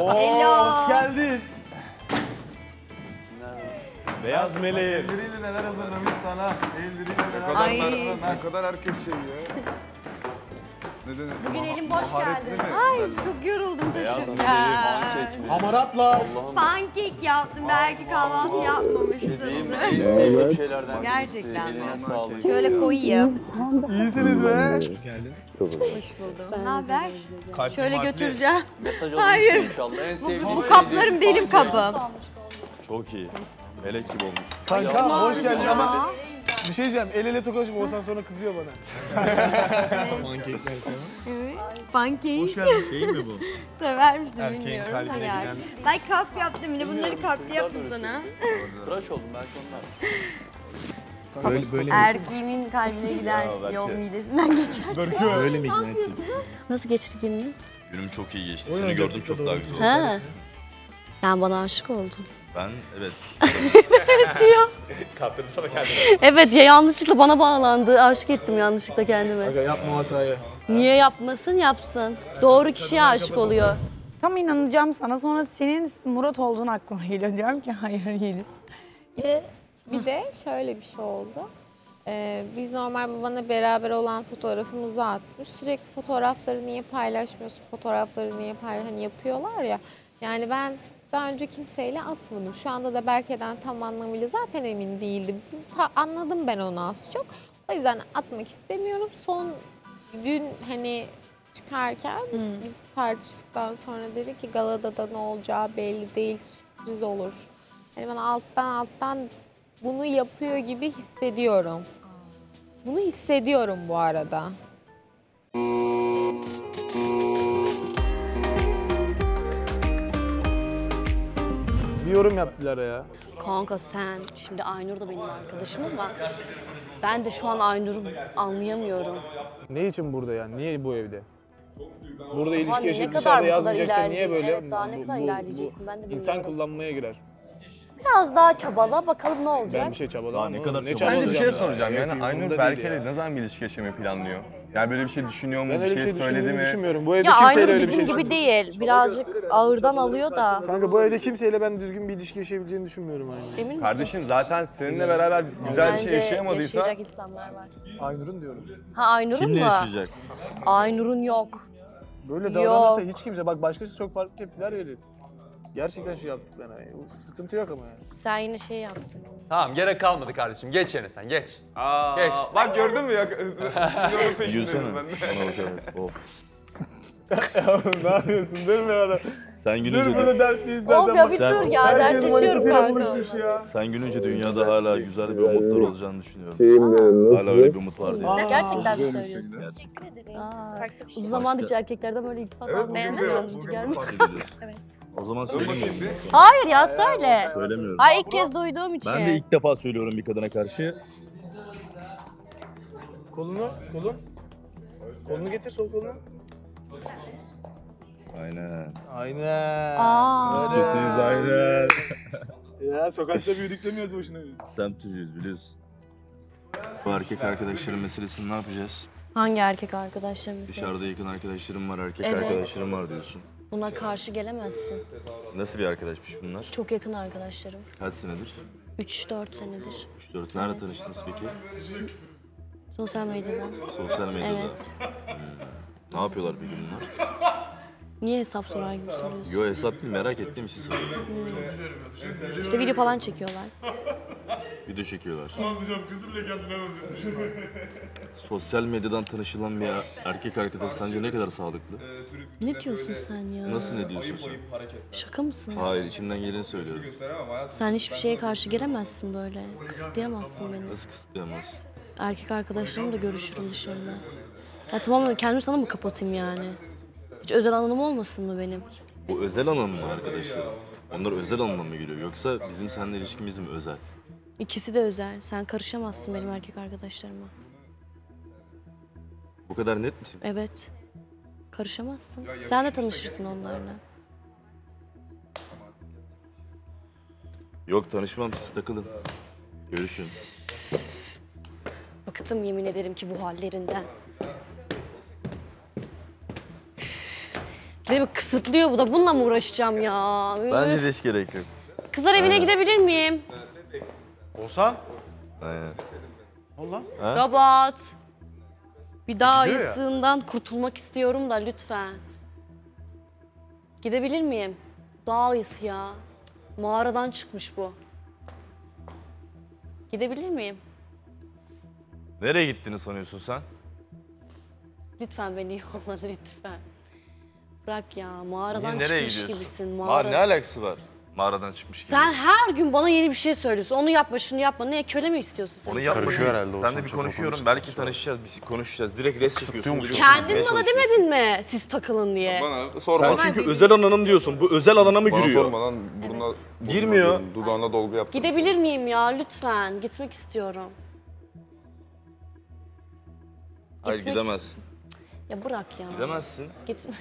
Hello. Hoş geldin. Beyaz meleğim. Elleriyle neler hazırlamış sana. Elleriyle neler Ay. hazırlamış. Ne kadar herkes şey ya. Ne denir? Bugün elim boş Maharetli geldi. mi? Ay çok yoruldum taşırken. Hamaratla. Pankek yaptım. Belki kahvaltı yapmamışsınız. En sevdiğim şeylerden Gerçekten birisi. mi? Eline sağlık. Şöyle koyayım. İyisiniz be. Hoş buldum. Ne haber? Şöyle götüreceğim. Mesaj Hayır. alıyorsun inşallah. En sevdiğim Bu kaplarım benim kabım. Çok iyi. Melek gibi olmuş. Kanka hoş geldin ama bir şey diyeceğim. El ele tokalaşıp Oğuzhan sonra kızıyor bana. Evet. Pankek. Hoş geldin. Şey mi bu? Sever misin Erkeğin bilmiyorum. kalbine Hadi giden-. Ben kalp yaptım. Bir de bunları kalp yaptım sana. Tıraş oldum belki onlar. Böyle böyle mi? Erkeğimin kalbine giden yol midesinden geçer. Böyle mi ikna? Nasıl geçti günün? Günüm çok iyi geçti. Seni gördüm çok da daha güzel oldu. Sen bana aşık oldun. Ben evet. Evet ya yanlışlıkla bana bağlandı. Aşık ettim yanlışlıkla kendime. Aga yapma o hatayı. Niye yapmasın yapsın. Doğru kişiye aşık oluyor. Tam inanacağım sana sonra senin Murat olduğun aklıma geliyor. Diyorum ki hayır Yeliz. Bir, bir de şöyle bir şey oldu. Ee, biz normal babana beraber olan fotoğrafımızı atmış. Sürekli fotoğrafları niye paylaşmıyorsun, fotoğrafları niye paylaş hani yapıyorlar ya. Yani ben daha önce kimseyle atmadım. Şu anda da Berke'den tam anlamıyla zaten emin değildim. Anladım ben onu az çok. O yüzden atmak istemiyorum. Son dün hani çıkarken biz tartıştıktan sonra dedi ki galada da ne olacağı belli değil, sürpriz olur. Yani ben alttan alttan bunu yapıyor gibi hissediyorum. Bunu hissediyorum bu arada. Yorum yaptılar ya. Kanka sen, şimdi Aynur da benim arkadaşım ama ben de şu an Aynur'u anlayamıyorum. Ne için burada yani? Niye bu evde? Burada ilişki yaşayıp kadar dışarıda yazmayacaksan niye böyle? Evet, daha ne kadar ilerleyeceksin ben de İnsan bilmiyorum. kullanmaya girer. Biraz daha çabala bakalım ne olacak. Ben bir şey çabalamam. Ne kadar ne çabalayacağım? Bence bir şey soracağım. ya? Yani Aynur Berke'yle ne zaman bir ilişki yaşamayı planlıyor? Yani böyle bir şey düşünüyor mu? Ben bir öyle şey, bir şey söyledi düşündüğünü mi? düşünmüyorum. Bu evde Ya kimseyle Aynur öyle bir bizim şey gibi değil. Birazcık ağırdan alıyor da. Kanka bu evde kimseyle ben düzgün bir ilişki yaşayabileceğini düşünmüyorum aynı. Emin misin? Kardeşim zaten seninle beraber güzel bir Bence şey yaşayamadıysa yaşayacak insanlar var. Aynur'un diyorum. Ha Aynur'un Kimle mu? yaşayacak? Aynur'un yok. Böyle Yok. davranırsa hiç kimse bak başkası çok farklı tepkiler verir. Gerçekten şu yaptıklarına. yani. Sıkıntı yok ama yani. Sen yine şey yaptın. Tamam gerek kalmadı kardeşim. Geç yerine sen geç. Aa, Geç. Bak gördün mü ya? Şimdi onun peşindeyim Gülsene. ben de. Bana bakarak. Oh. ne yapıyorsun? Dur be adam. Sen Dur gülünce, burada dertliyiz Of zaten. ya Bak- bir Sen- dur ya Herkes manitasıyla kanka. buluşmuş ya. sen gülünce dünyada hala güzel bir umutlar olacağını düşünüyorum. Hala öyle bir umut var diye. Aa, Gerçekten mi güzelmiş söylüyorsun? Gerçekten. Aa, uzun zamandır hiç erkeklerden böyle iltifat Evet, bugün? Hiç bugün gelmedi. fark Evet. O zaman söylemiyorum. ben sana. Hayır ya söyle. Söylemiyorum. Ay ilk kez duyduğum için. Ben de ilk defa söylüyorum bir kadına karşı. Kolunu, kolun. Kolunu getir sol kolunu. Aynen. Aynen. Aa. Bisküvitiyiz aynen. Ya sokakta büyüdük demiyoruz boşuna biz. Semt çocuğuyuz biliyorsun. Bu erkek arkadaşların meselesini ne yapacağız? Hangi erkek arkadaşlarım Dışarıda yakın arkadaşlarım var, erkek Evet. arkadaşlarım var diyorsun. Buna karşı gelemezsin. Nasıl bir arkadaşmış bunlar? Çok yakın arkadaşlarım. Kaç senedir? 3-4 senedir. 3-4. Nerede tanıştınız peki? Sosyal medyadan. Sosyal medyada. Evet. Ne yapıyorlar bir gün bunlar? Niye hesap sorar gibi soruyorsun? Yo hesap değil merak ettiğim için soruyorum. İşte video falan çekiyorlar. Video çekiyorlar. Sosyal medyadan tanışılan bir erkek arkadaş sence ne kadar sağlıklı? Ne diyorsun sen ya? Nasıl ne diyorsun sen? Şaka mısın? Hayır içimden geleni söylüyorum. Sen hiçbir şeye karşı gelemezsin böyle. Kısıtlayamazsın beni. Nasıl kısıtlayamaz? Erkek arkadaşlarımla görüşürüm dışarıda. Ya tamam kendimi sana mı kapatayım yani? Hiç özel alanım olmasın mı benim? Bu özel alan mı arkadaşlar? Onlar özel alanına mı giriyor yoksa bizim seninle ilişkimiz mi özel? İkisi de özel. Sen karışamazsın benim erkek arkadaşlarıma. Bu kadar net misin? Evet. Karışamazsın. Sen de tanışırsın onlarla. Yok tanışmam siz takılın. Görüşün. Bıktım yemin ederim ki bu hallerinden. Bir de kısıtlıyor bu da. Bununla mı uğraşacağım ya? Bence de hiç gerek yok. Kızlar evine gidebilir miyim? Olsan. Aynen. Allah. Robot. Bir daha Gidiyor ya. ayısından kurtulmak istiyorum da lütfen. Gidebilir miyim? Dağ ayısı ya. Mağaradan çıkmış bu. Gidebilir miyim? Nereye gittiğini sanıyorsun sen? Lütfen beni yolla lütfen. Bırak ya mağaradan Niye, nereye çıkmış gidiyorsun? gibisin. Mağara... Mağara... ne alakası var? Mağaradan çıkmış gibi. Sen her gün bana yeni bir şey söylüyorsun. Onu yapma, şunu yapma. Ne köle mi istiyorsun sen? Onu yapma. Karışıyor değil. herhalde o Sen de bir çok konuşuyorum. Belki tanışacağız, biz konuşacağız. Direkt res yapıyorsun. Kendin bana demedin mi siz takılın diye? Bana sorma. Sen çünkü özel alanım diyorsun. Bu özel alana mı Bana giriyor? sorma lan. Burnuna, burnuna Girmiyor. dolgu- Dudağına dolgu yaptım. Gidebilir miyim ya lütfen? Gitmek istiyorum. Hayır Gitmek- gidemezsin. Ya bırak ya. Gidemezsin. Gitme.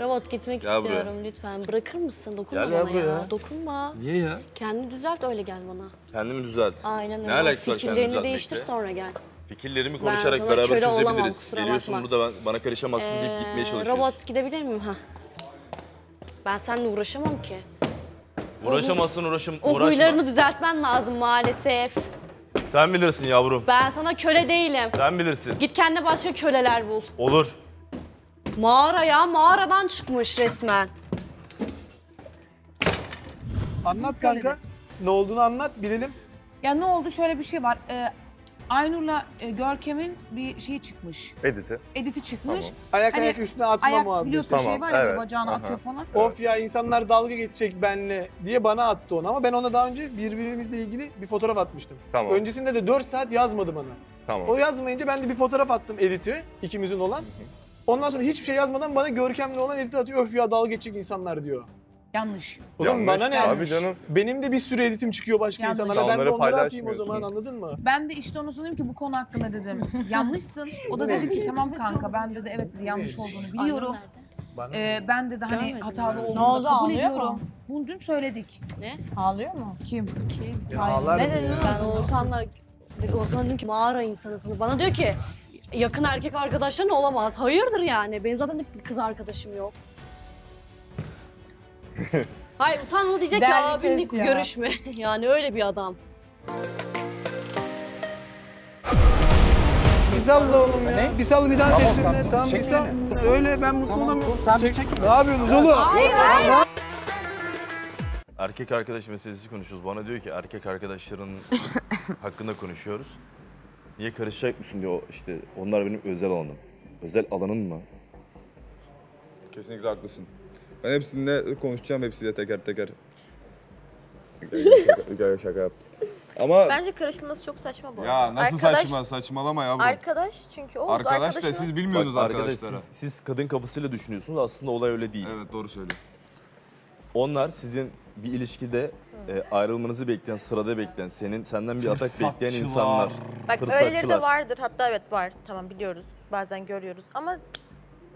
Robot gitmek Gel buraya. istiyorum lütfen. Bırakır mısın? Dokunma Gel ya bana ya. buraya. Dokunma. Niye ya? Kendini düzelt öyle gel bana. Kendimi düzelt. Aynen öyle. Ne alakası var kendini Fikirlerini düzeltmekle? değiştir sonra gel. Fikirlerimi Ben konuşarak sana beraber köle olamam, çözebiliriz. kusura Geliyorsun bakma. burada ben, bana karışamazsın deyip gitmeye Ee, çalışıyorsun. Robot gidebilir miyim? Ha. Ben seninle uğraşamam ki. Uğraşamazsın uğraşım, O uğraşma. huylarını düzeltmen lazım maalesef. Sen bilirsin yavrum. Ben sana köle değilim. Sen bilirsin. Git kendine başka köleler bul. Olur. Mağara ya, mağaradan çıkmış resmen. Anlat kanka. Ne olduğunu anlat bilelim. Ya ne oldu? Şöyle bir şey var. Ee, Aynur'la e, Görkem'in bir şeyi çıkmış. Edit'i. Editi çıkmış. Tamam. Ayak Hani ayak üstüne atma Ayak muhabbeti. biliyorsun Tamam, şey var ya evet. bacağını Aha. atıyor falan. Of ya insanlar dalga geçecek benle diye bana attı onu ama ben ona daha önce birbirimizle ilgili bir fotoğraf atmıştım. Tamam. Öncesinde de 4 saat yazmadı bana. Tamam. O yazmayınca ben de bir fotoğraf attım editi ikimizin olan. Ondan sonra hiçbir şey yazmadan bana Görkem'le olan editi atıyor. Öf ya dalga geçecek insanlar diyor. Yanlış. Oğlum Yanlış. bana ne? Abi canım. Benim de bir sürü editim çıkıyor başka Yanlış. insanlara. Ben de Onları onları atayım o paylaşmıyorsun. zaman anladın mı? Ben de işte onu dedim ki bu konu hakkında dedim. Yanlışsın. O da dedi ki tamam kanka ben dedi evet dedi yanlış olduğunu biliyorum. Bana Ee, ben dedi hani Görmedim hatalı ben. olduğunu oldu, da kabul ağlıyor mu? ediyorum. Bunu dün söyledik. Ne? Ağlıyor mu? Kim? Kim? Ya ağlar mı Ne dedin ya? Ben Oğuzhan'la, Oğuzhan'a dedim ki mağara insanısın. Bana diyor ki yakın erkek arkadaşların olamaz. Hayırdır yani? Benim zaten de kız arkadaşım yok. Hayır sen onu diyecek Derli ya kes ya. görüşme. yani öyle bir adam. Bir sal da oğlum ya. Bir sal bir daha kessinler. Tamam bir sal. Öyle ben mutlu olamıyorum. Çek. Ne yapıyorsunuz oğlum? Erkek arkadaş meselesi konuşuyoruz. Bana diyor ki erkek arkadaşların hakkında konuşuyoruz. Niye karışacak mısın diyor işte onlar benim özel alanım. Özel alanın mı? Kesinlikle haklısın. Ben hepsinde konuşacağım hepsiyle teker teker. şaka, şaka yaptım. Ama Bence karışılması çok saçma bu. ya arada. nasıl Arkadaş- saçma saçmalama ya bu. Arkadaş çünkü o Arkadaş da siz bilmiyorsunuz Bak arkadaş arkadaşlara. siz, siz kadın kafasıyla düşünüyorsunuz aslında olay öyle değil. Evet doğru söylüyor. Onlar sizin bir ilişkide e, ayrılmanızı bekleyen, sırada bekleyen, senin senden bir atak bekleyen insanlar. Bak öyleleri de vardır. Hatta evet var. Tamam biliyoruz. Bazen görüyoruz. Ama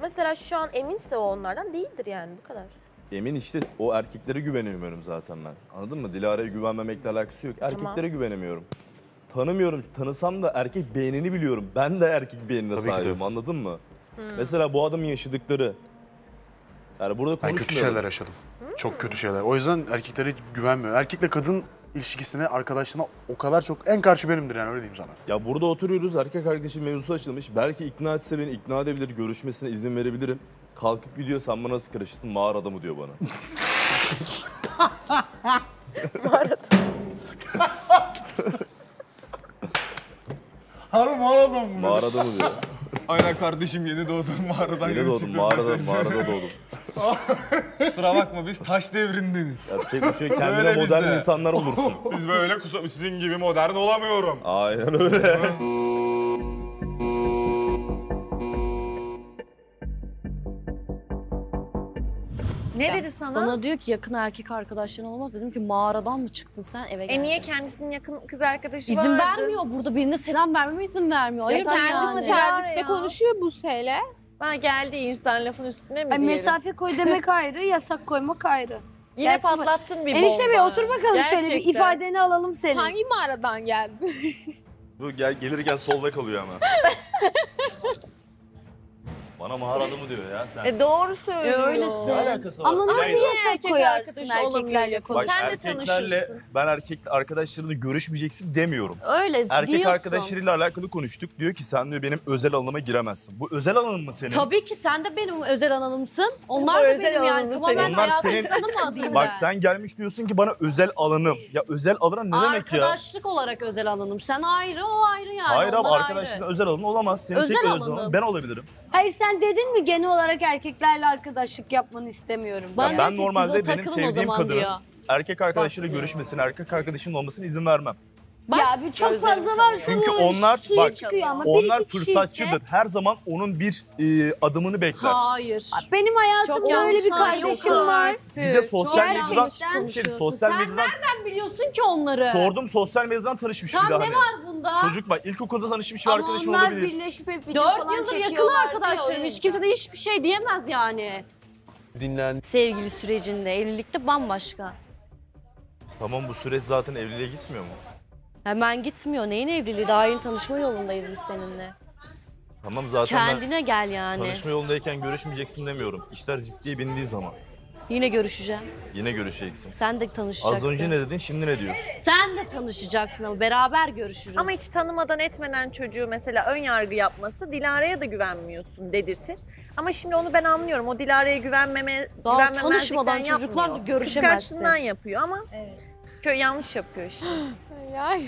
mesela şu an eminse o onlardan değildir yani bu kadar. Emin işte o erkeklere güvenemiyorum zaten ben. Anladın mı? Dilara'ya güvenmemekle alakası yok. Erkeklere güvenemiyorum. Tanımıyorum. Tanısam da erkek beynini biliyorum. Ben de erkek beynine Tabii ki de. sahibim. Anladın mı? Mesela bu adamın yaşadıkları. Yani burada Ben kötü şeyler yaşadım. Çok kötü şeyler. O yüzden erkeklere hiç güvenmiyorum. Erkekle kadın ilişkisine, arkadaşlığına o kadar çok en karşı benimdir yani öyle diyeyim sana. Ya burada oturuyoruz. Erkek arkadaşım mevzusu açılmış. Belki ikna etse beni ikna edebilir. Görüşmesine izin verebilirim. Kalkıp gidiyor sen bana nasıl karışırsın mağara adamı diyor bana. Harbi mağaradan mı? Mağara adamı diyor. Aynen kardeşim yeni doğdum mağaradan Yeni doğdum mağarada, mağarada doğdum. Kusura bakma biz taş devrindeyiz. Yapacak bir şey kendine Öyle modern bizde. insanlar olursun. Biz böyle kusa, sizin gibi modern olamıyorum. Aynen öyle. Ne dedi sana? Bana diyor ki yakın erkek arkadaşların olmaz. Dedim ki mağaradan mı çıktın sen eve geldin. E niye kendisinin yakın kız arkadaşı İzin vardı? vermiyor burada birine selam vermeme izin vermiyor. Ya Hayır kendisi yani. serviste konuşuyor Buse'yle. Ha geldi insan lafın üstüne mi Ay, diyelim? mesafe koy demek ayrı, yasak koymak ayrı. Yine Gelsin bak. patlattın bir Enişte Bey bomba. otur bakalım şöyle bir Gerçekten. ifadeni alalım senin. Hangi mağaradan geldi? Bu gel, gelirken solda kalıyor ama. Bana mağara adamı diyor ya sen. E doğru söylüyor. öylesin. Ne alakası var? Ama nasıl yasak erkek koyarsın arkadaşı erkeklerle konuş? Sen de erkeklerle tanışırsın. ben erkek arkadaşlarını görüşmeyeceksin demiyorum. Öyle Erkek diyorsun. arkadaşlarıyla alakalı konuştuk. Diyor ki sen diyor benim özel alanıma giremezsin. Bu özel alanın mı senin? Tabii ki sen de benim özel alanımsın. Onlar da özel benim yani. alanı Tamamen senin. Onlar hayatım senin- tanımadığım Bak ben. sen gelmiş diyorsun ki bana özel alanım. Ya özel alana ne demek ya? Arkadaşlık olarak özel alanım. Sen ayrı, o ayrı yani. Hayır abi Onlar arkadaşın ayrı. özel alanı olamaz. Senin Özel tek özel alanım. alanın ben olabilirim. Hayır sen dedin mi genel olarak erkeklerle arkadaşlık yapmanı istemiyorum. Ya diyor ben normalde benim sevdiğim kadının erkek arkadaşıyla görüşmesine, erkek arkadaşının olmasına izin vermem. Bak, ya bir çok fazla var Çünkü onlar suyu bak çıkıyor ama bir onlar iki kişi fırsatçıdır. Her zaman onun bir e, adımını bekler. Hayır. Benim hayatımda Çok öyle bir kardeşim yok var. Bir de sosyal Gerçekten medyadan, şey, sosyal Sen medyadan Nereden biliyorsun ki onları? sordum sosyal medyadan tanışmış bir Tam daha ne hani. var bunda? Çocuk bak ilkokulda tanışmış bir Ama arkadaşın onlar olabilir. birleşip hep video Dört falan yıldır yakın çekiyorlar. arkadaşlarım. Hiç kimse de hiçbir şey diyemez yani. Dinlen. Sevgili sürecinde, evlilikte bambaşka. Tamam bu süreç zaten evliliğe gitmiyor mu? Hemen gitmiyor. Neyin evliliği? Daha yeni tanışma yolundayız biz seninle. Tamam zaten ben Kendine gel yani. tanışma yolundayken görüşmeyeceksin demiyorum. İşler ciddiye bindiği zaman Yine görüşeceğim. yine görüşeceksin. Sen de tanışacaksın. Az önce ne dedin şimdi ne diyorsun? Sen de tanışacaksın ama beraber görüşürüz. Ama hiç tanımadan etmeden çocuğu mesela ön yargı yapması Dilara'ya da güvenmiyorsun dedirtir. Ama şimdi onu ben anlıyorum. O Dilara'ya güvenmeme, Daha güvenmemezlikten tanışmadan yapmıyor. çocuklarla görüşemezsin. Kıskançlığından yapıyor ama köy yanlış yapıyor işte. Ya.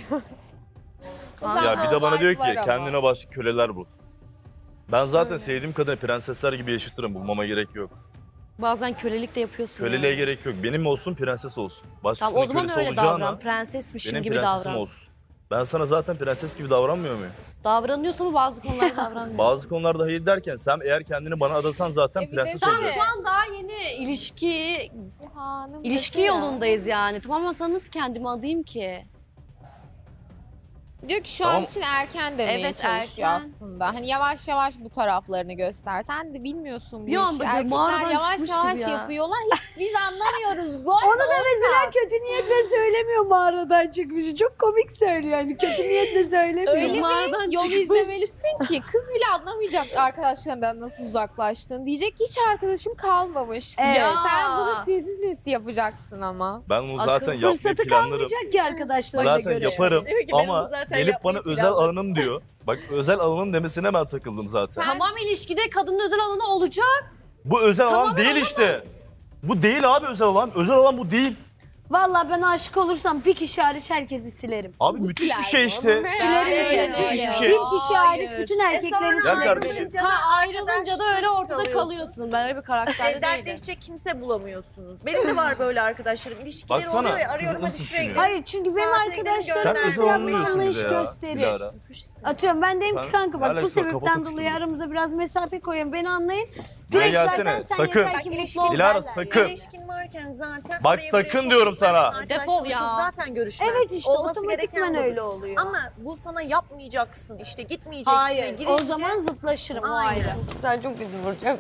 Ya bir de bana diyor ki kendine başka köleler bul. Ben zaten sevdiğim kadını prensesler gibi yaşatırım. Bulmama gerek yok. Bazen kölelik de yapıyorsun. Köleliğe yani. gerek yok. Benim olsun prenses olsun. Başkasının Tamam o zaman kölesi öyle olacağına davran. Prensesmişim benim gibi prensesim davran. olsun. Ben sana zaten prenses gibi davranmıyor muyum? Davranıyorsun ama bazı konularda davranmıyorsun. Bazı konularda hayır derken sen eğer kendini bana adasan zaten E prenses sen- Tamam olacaksın. şu an daha yeni ilişki Hanım ilişki yolundayız yani. Tamam ama sana nasıl kendimi adayım ki? Diyor ki şu Tamam. an için erken demeye Evet, çalışıyor erken. aslında. Hani yavaş yavaş bu taraflarını göster. Sen de bilmiyorsun bu Bir işi. Erkekler yavaş yavaş ya. yapıyorlar. Hiç biz anlamıyoruz. Gol Onu da mesela kötü niyetle söylemiyor mağaradan çıkmış. Çok komik söylüyor yani kötü niyetle söylemiyor. Öyle bir Mağaradan yol çıkmış. izlemelisin ki kız bile anlamayacak arkadaşlarından nasıl uzaklaştığını. Diyecek ki hiç arkadaşım kalmamış. Evet. Ya. Sen bunu sinsi sinsi yapacaksın ama. Ben onu zaten Akıl yapmayı fırsatı planlarım. kalmayacak ki arkadaşlarıyla Zaten yaparım ki, ben onu ama zaten gelip bana özel alanım diyor. Bak özel alanım demesine ben takıldım zaten. Tamam ilişkide kadının özel alanı olacak. Bu özel alan Tamamen değil işte. Bu değil abi özel alan. Özel alan bu değil. Vallahi ben aşık olursam bir kişi hariç herkesi silerim. Abi müthiş bir şey işte. Silerim ki. evet. Müthiş bir şey. Bir kişi hariç bütün erkekleri Gel silerim. kardeşim. Ha ayrılınca da öyle ortada kalıyorsun. Ben öyle bir karakterde değilim. Dertleşecek kimse bulamıyorsunuz. Benim de var böyle arkadaşlarım. İlişkileri Baksana, oluyor ya kız arıyorum nasıl hadi düşünüyor? sürekli. Hayır çünkü benim Tatile gidelim, arkadaşlarım Sen özel bana diyorsun anlayış bize ya. gösterir. Dilara. Atıyorum ben dedim ki Sen- kanka bak bu sebepten dolayı aramıza biraz mesafe koyun beni anlayın. Direkt gelsene, zaten sen sakın. yeter ki mutlu ol Dilara, derler. sakın. İlişkin varken zaten Bak oraya sakın diyorum sana. Defol ya. Çok zaten görüşmezsin. Evet işte Olması gereken otomatikman budur. öyle oluyor. Ama bu sana yapmayacaksın işte gitmeyeceksin. Hayır o girince- zaman zıtlaşırım o Aynen. ayrı. Sen çok üzülür, çok